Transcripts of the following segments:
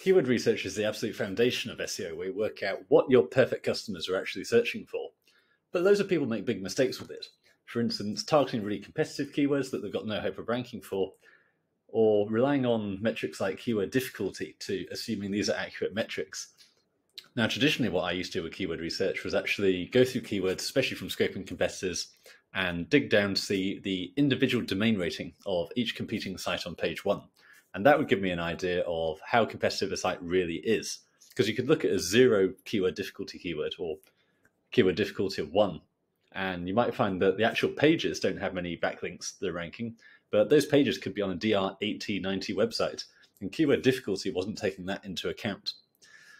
Keyword research is the absolute foundation of SEO, you work out what your perfect customers are actually searching for. But loads of people make big mistakes with it. For instance, targeting really competitive keywords that they've got no hope of ranking for, or relying on metrics like keyword difficulty to assuming these are accurate metrics. Now, traditionally, what I used to do with keyword research was actually go through keywords, especially from scoping competitors, and dig down to see the individual domain rating of each competing site on page one. And that would give me an idea of how competitive a site really is. Because you could look at a zero keyword difficulty keyword or keyword difficulty of one, and you might find that the actual pages don't have many backlinks to the ranking, but those pages could be on a DR 80, 90 website, and keyword difficulty wasn't taking that into account.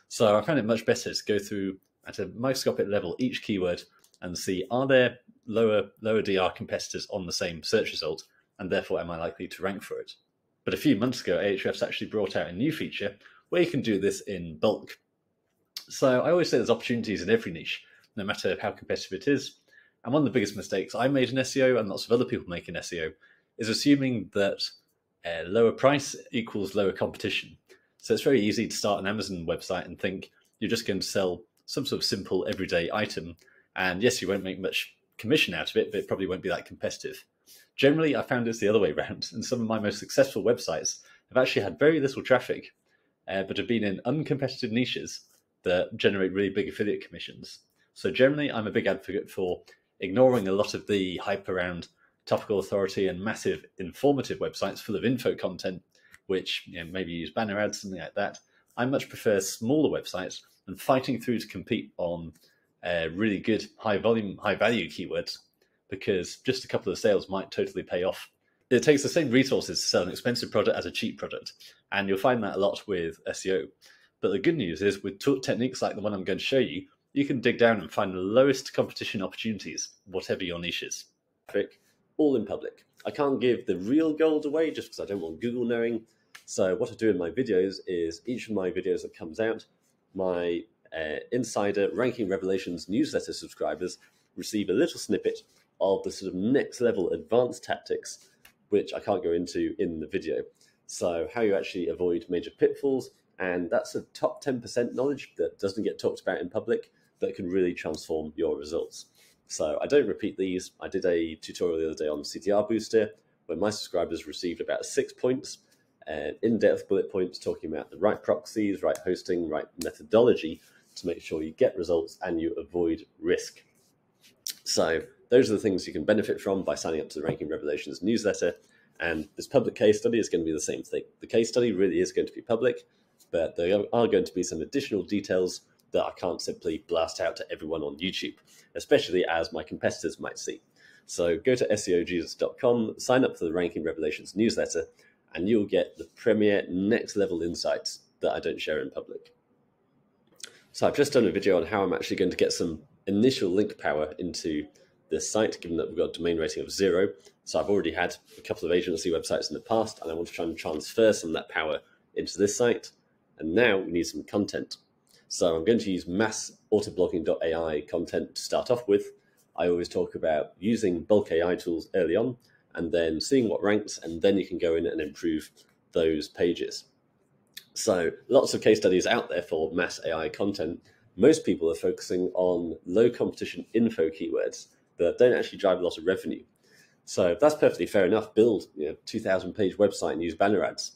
So I found it much better to go through at a microscopic level each keyword and see are there lower lower DR competitors on the same search result, and therefore am I likely to rank for it? But a few months ago, Ahrefs actually brought out a new feature where you can do this in bulk. So I always say there's opportunities in every niche, no matter how competitive it is. And one of the biggest mistakes I made in SEO, and lots of other people make in SEO, is assuming that uh, lower price equals lower competition. So it's very easy to start an Amazon website and think you're just going to sell some sort of simple everyday item. And yes, you won't make much commission out of it, but it probably won't be that competitive. Generally, I found it's the other way around, and some of my most successful websites have actually had very little traffic, uh, but have been in uncompetitive niches that generate really big affiliate commissions. So generally, I'm a big advocate for ignoring a lot of the hype around topical authority and massive informative websites full of info content, which you know, maybe use banner ads, something like that. I much prefer smaller websites and fighting through to compete on uh, really good high volume, high value keywords because just a couple of sales might totally pay off. It takes the same resources to sell an expensive product as a cheap product, and you'll find that a lot with SEO. But the good news is, with techniques like the one I'm going to show you, you can dig down and find the lowest competition opportunities, whatever your niche is. All in public. I can't give the real gold away just because I don't want Google knowing. So what I do in my videos is each of my videos that comes out, my uh, Insider Ranking Revelations newsletter subscribers receive a little snippet of the sort of next level advanced tactics, which I can't go into in the video. So, how you actually avoid major pitfalls, and that's a top 10% knowledge that doesn't get talked about in public that can really transform your results. So, I don't repeat these. I did a tutorial the other day on CTR Booster where my subscribers received about six points uh, and in depth bullet points talking about the right proxies, right hosting, right methodology to make sure you get results and you avoid risk. So, those are the things you can benefit from by signing up to the Ranking Revelations newsletter. And this public case study is going to be the same thing. The case study really is going to be public, but there are going to be some additional details that I can't simply blast out to everyone on YouTube, especially as my competitors might see. So go to SEOJesus.com, sign up for the Ranking Revelations newsletter, and you'll get the premier next level insights that I don't share in public. So I've just done a video on how I'm actually going to get some initial link power into this site, given that we've got a domain rating of zero. So I've already had a couple of agency websites in the past, and I want to try and transfer some of that power into this site. And now we need some content. So I'm going to use mass autoblogging.ai content to start off with. I always talk about using bulk AI tools early on and then seeing what ranks, and then you can go in and improve those pages. So lots of case studies out there for mass AI content. Most people are focusing on low competition info keywords that don't actually drive a lot of revenue. So that's perfectly fair enough. Build you know, 2,000 page website and use banner ads.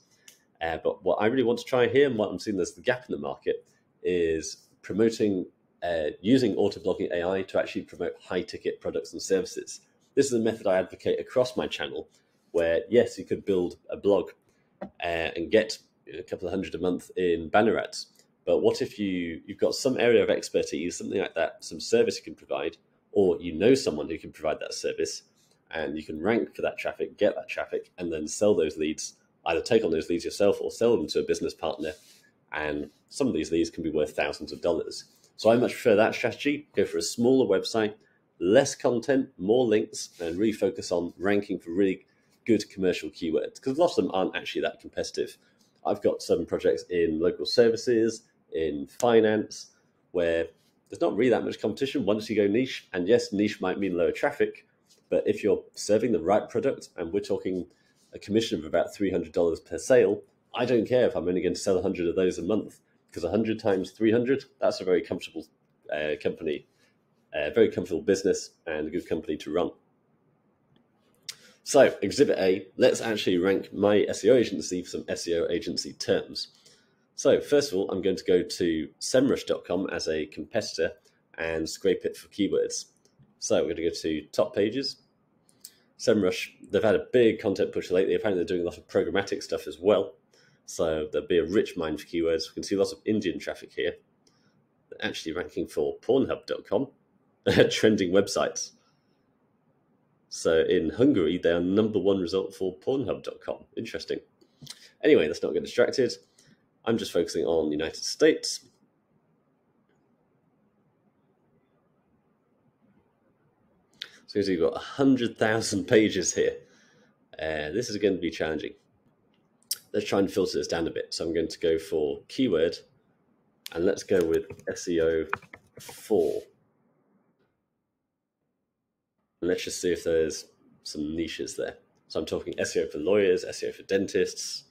Uh, but what I really want to try here and what I'm seeing there's the gap in the market is promoting uh, using auto blogging AI to actually promote high ticket products and services. This is a method I advocate across my channel where, yes, you could build a blog uh, and get a couple of hundred a month in banner ads. But what if you, you've got some area of expertise, something like that, some service you can provide, or you know someone who can provide that service and you can rank for that traffic, get that traffic, and then sell those leads, either take on those leads yourself or sell them to a business partner. And some of these leads can be worth thousands of dollars. So I much prefer that strategy. Go for a smaller website, less content, more links, and really focus on ranking for really good commercial keywords because a lot of them aren't actually that competitive. I've got some projects in local services, in finance, where there's not really that much competition once you go niche. And yes, niche might mean lower traffic, but if you're serving the right product, and we're talking a commission of about $300 per sale I don't care if I'm only going to sell 100 of those a month because 100 times 300, that's a very comfortable uh, company, a very comfortable business, and a good company to run. So, Exhibit A, let's actually rank my SEO agency for some SEO agency terms. So, first of all, I'm going to go to semrush.com as a competitor and scrape it for keywords. So, we're going to go to top pages. SEMrush, they've had a big content push lately. Apparently, they're doing a lot of programmatic stuff as well. So, there'll be a rich mine for keywords. We can see lots of Indian traffic here. They're actually ranking for Pornhub.com, trending websites. So in Hungary, they are number one result for Pornhub.com. Interesting. Anyway, let's not get distracted. I'm just focusing on the United States. So you've got 100,000 pages here. Uh, this is going to be challenging. Let's try and filter this down a bit. So I'm going to go for keyword, and let's go with SEO 4. And let's just see if there's some niches there. So I'm talking SEO for lawyers, SEO for dentists.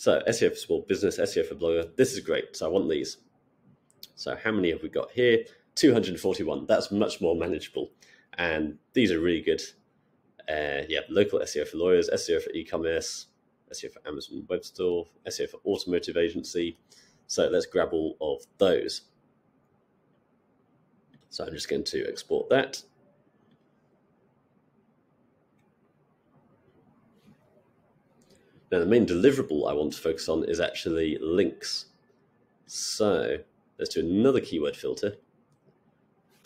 So SEO for small business, SEO for blogger. This is great. So I want these. So how many have we got here? 241. That's much more manageable. And these are really good. Uh, yeah, local SEO for lawyers, SEO for e-commerce, SEO for Amazon Web Store, SEO for automotive agency. So let's grab all of those. So I'm just going to export that. Now, the main deliverable I want to focus on is actually links. So let's do another keyword filter.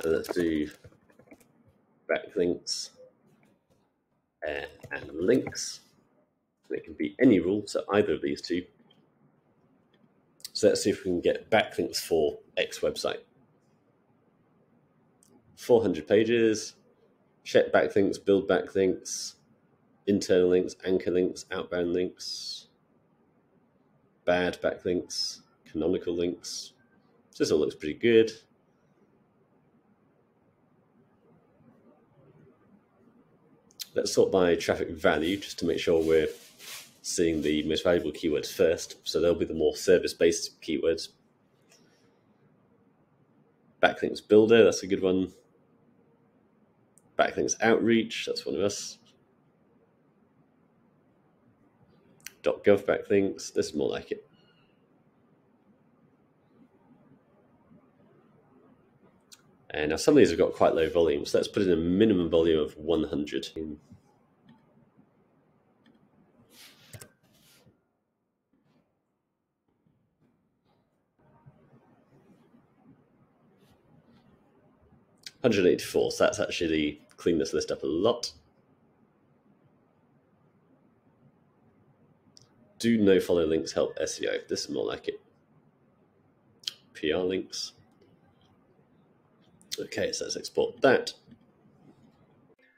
And let's do backlinks and links. And it can be any rule, so either of these two. So let's see if we can get backlinks for X website. 400 pages, check backlinks, build backlinks, internal links, anchor links, outbound links, bad backlinks, canonical links. So this all looks pretty good. Let's sort by traffic value just to make sure we're seeing the most valuable keywords first. So they'll be the more service-based keywords. Backlinks builder, that's a good one. Backlinks outreach, that's one of us. .gov backlinks. This is more like it. And now some of these have got quite low volumes. So let's put in a minimum volume of 100. Hundred eighty-four. So that's actually cleaned this list up a lot. Do no follow links help SEO? This is more like it. PR links. Okay, so let's export that.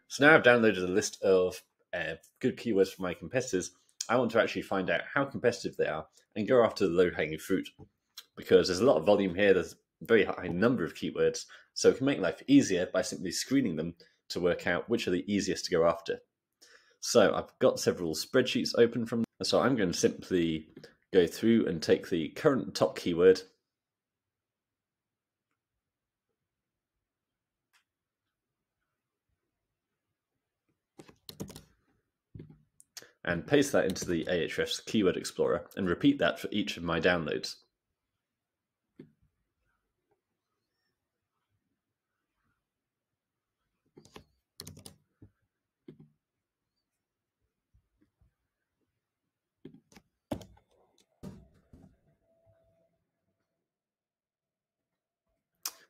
So now I've downloaded a list of uh, good keywords for my competitors. I want to actually find out how competitive they are and go after the low hanging fruit because there's a lot of volume here. There's a very high number of keywords. So it can make life easier by simply screening them to work out which are the easiest to go after. So I've got several spreadsheets open from so I'm going to simply go through and take the current top keyword and paste that into the Ahrefs Keyword Explorer and repeat that for each of my downloads.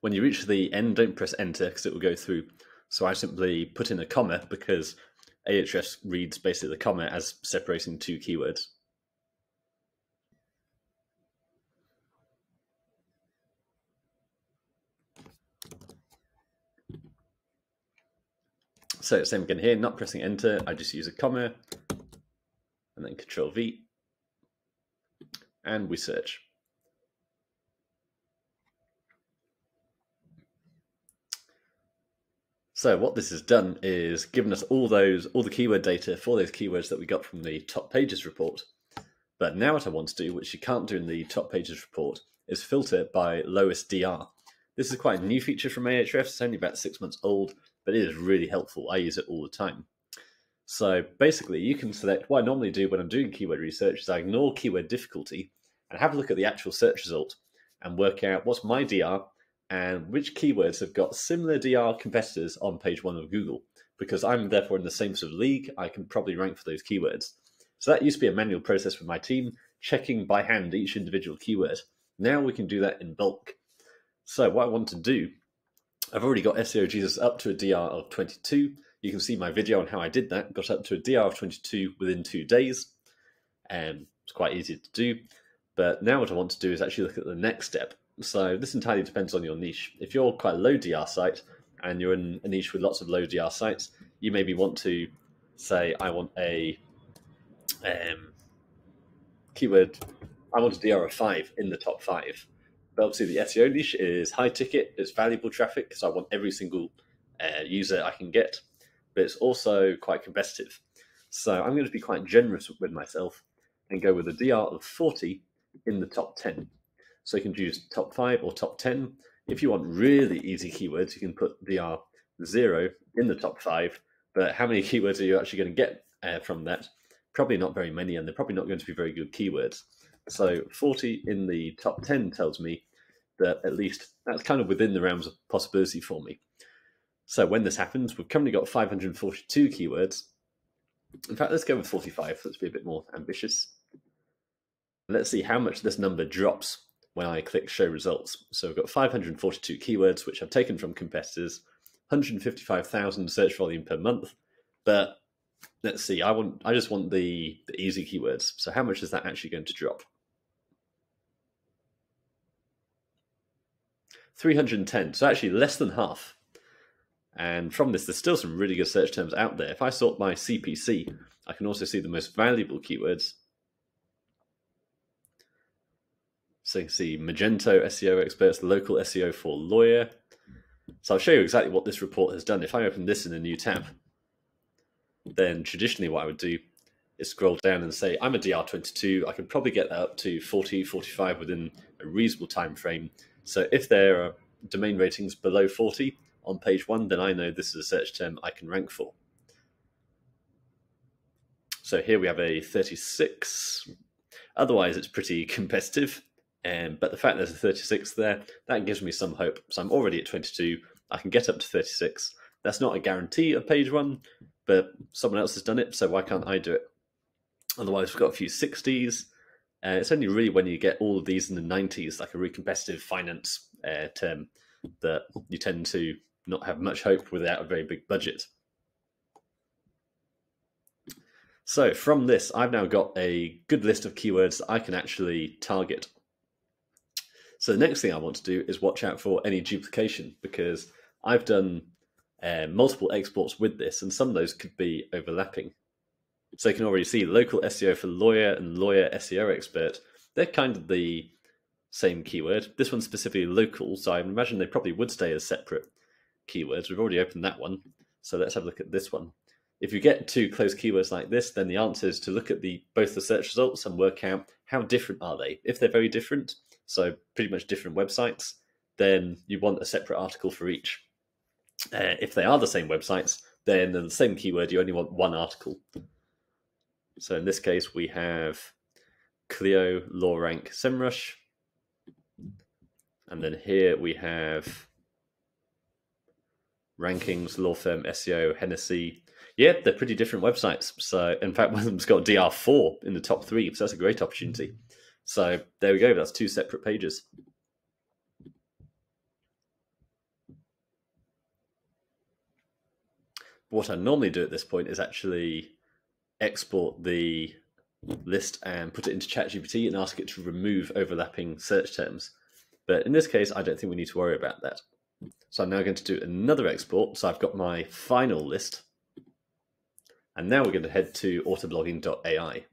When you reach the end, don't press enter because it will go through. So I simply put in a comma because Ahrefs reads basically the comma as separating two keywords. So same again here, not pressing enter, I just use a comma and then control V and we search. So what this has done is given us all those all the keyword data for those keywords that we got from the top pages report. But now what I want to do, which you can't do in the top pages report, is filter by lowest DR. This is quite a new feature from Ahrefs. It's only about six months old, but it is really helpful. I use it all the time. So basically, you can select what I normally do when I'm doing keyword research is I ignore keyword difficulty and have a look at the actual search result and work out what's my DR and which keywords have got similar DR competitors on page one of Google. Because I'm therefore in the same sort of league, I can probably rank for those keywords. So that used to be a manual process for my team, checking by hand each individual keyword. Now we can do that in bulk. So what I want to do, I've already got SEO Jesus up to a DR of 22. You can see my video on how I did that. Got up to a DR of 22 within two days. and um, it's quite easy to do. But now what I want to do is actually look at the next step. So this entirely depends on your niche. If you're quite a low DR site and you're in a niche with lots of low DR sites, you maybe want to say, I want a um, keyword, I want a DR of five in the top five. But obviously the SEO niche is high ticket, it's valuable traffic, so I want every single uh, user I can get, but it's also quite competitive. So I'm going to be quite generous with myself and go with a DR of 40 in the top 10. So you can choose top 5 or top 10. If you want really easy keywords, you can put DR 0 in the top 5. But how many keywords are you actually going to get uh, from that? Probably not very many, and they're probably not going to be very good keywords. So 40 in the top 10 tells me that at least that's kind of within the realms of possibility for me. So when this happens, we've currently got 542 keywords. In fact, let's go with 45. Let's be a bit more ambitious. Let's see how much this number drops when I click show results. So I've got 542 keywords, which I've taken from competitors, 155,000 search volume per month. But let's see, I want I just want the, the easy keywords. So how much is that actually going to drop? 310. So actually less than half. And from this, there's still some really good search terms out there. If I sort by CPC, I can also see the most valuable keywords So you can see Magento SEO experts, local SEO for lawyer. So I'll show you exactly what this report has done. If I open this in a new tab, then traditionally what I would do is scroll down and say, I'm a DR22. I can probably get that up to 40, 45 within a reasonable time frame. So if there are domain ratings below 40 on page one, then I know this is a search term I can rank for. So here we have a 36. Otherwise, it's pretty competitive. Um, but the fact there's a 36 there, that gives me some hope. So I'm already at 22. I can get up to 36. That's not a guarantee of page one, but someone else has done it, so why can't I do it? Otherwise, we've got a few 60s. Uh, it's only really when you get all of these in the 90s, like a really competitive finance uh, term, that you tend to not have much hope without a very big budget. So from this, I've now got a good list of keywords that I can actually target so the next thing I want to do is watch out for any duplication because I've done uh, multiple exports with this, and some of those could be overlapping. So you can already see local SEO for lawyer and lawyer SEO expert. They're kind of the same keyword. This one's specifically local, so I imagine they probably would stay as separate keywords. We've already opened that one, so let's have a look at this one. If you get two close keywords like this, then the answer is to look at the both the search results and work out how different are they. If they're very different, so pretty much different websites, then you want a separate article for each. Uh, if they are the same websites, then the same keyword, you only want one article. So in this case, we have Clio, Law Rank, SEMrush. And then here we have rankings, law firm, SEO, Hennessey. Yeah, they're pretty different websites. So, in fact, one of them's got DR4 in the top three, so that's a great opportunity. So there we go. That's two separate pages. What I normally do at this point is actually export the list and put it into ChatGPT and ask it to remove overlapping search terms. But in this case, I don't think we need to worry about that. So I'm now going to do another export. So I've got my final list. And now we're going to head to autoblogging.ai.